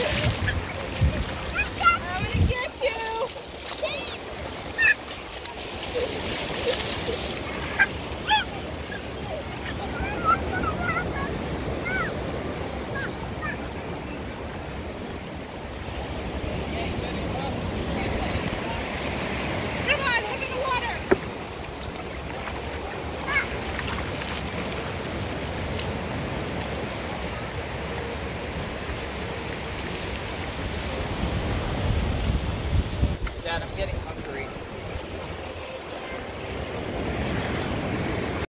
I'm gonna get you! God, I'm getting hungry.